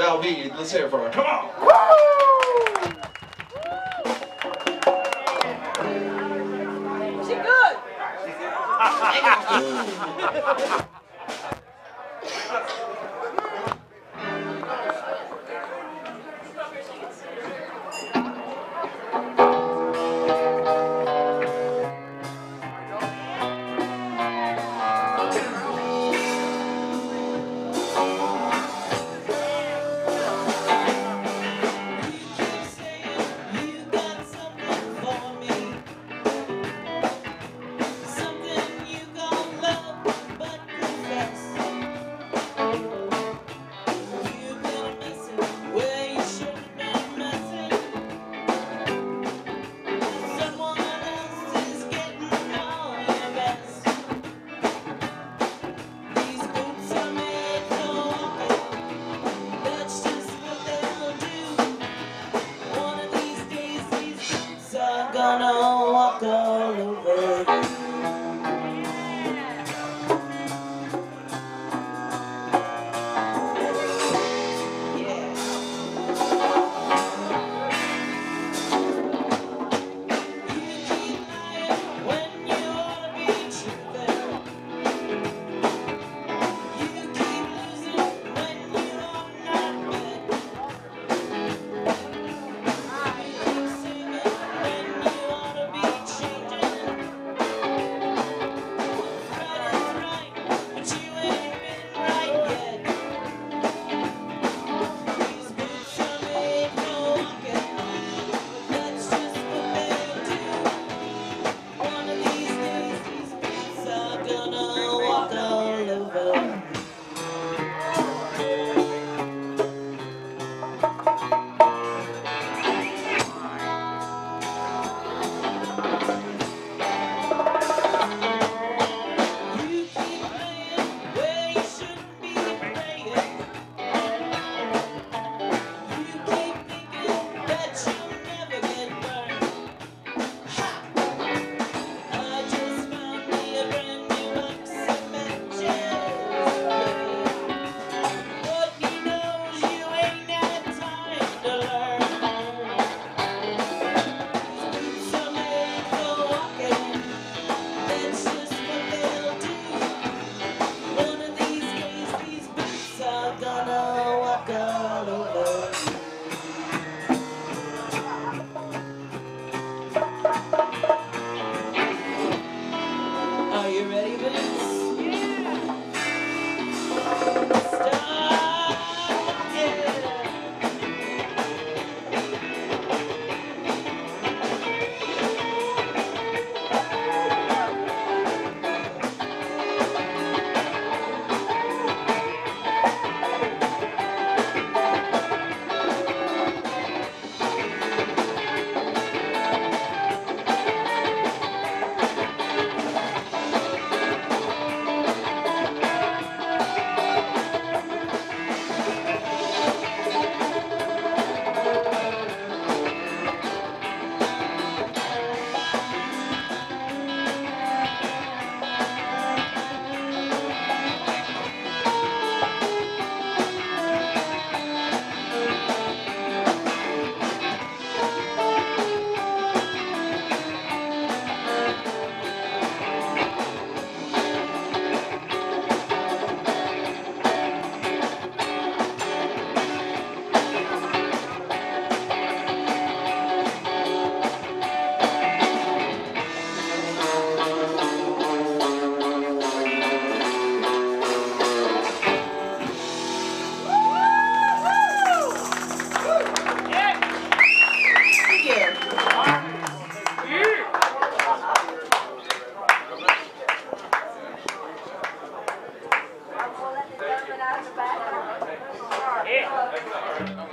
Val B. Let's hear it for her. Come on! Woo! She good.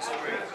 That's great.